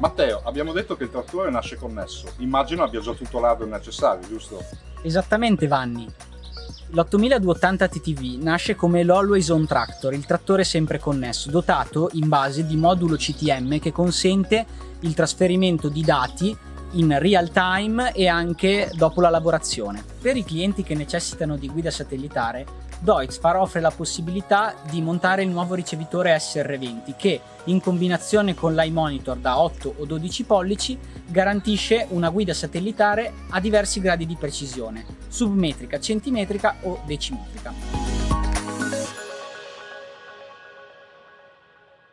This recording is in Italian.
Matteo, abbiamo detto che il trattore nasce connesso. Immagino abbia già tutto l'hardware necessario, giusto? Esattamente Vanni. L'8280 TTV nasce come l'Always On Tractor, il trattore sempre connesso, dotato in base di modulo CTM che consente il trasferimento di dati in real time e anche dopo la lavorazione. Per i clienti che necessitano di guida satellitare, Deutzfahr offre la possibilità di montare il nuovo ricevitore SR20 che, in combinazione con l'iMonitor da 8 o 12 pollici, garantisce una guida satellitare a diversi gradi di precisione, submetrica, centimetrica o decimetrica.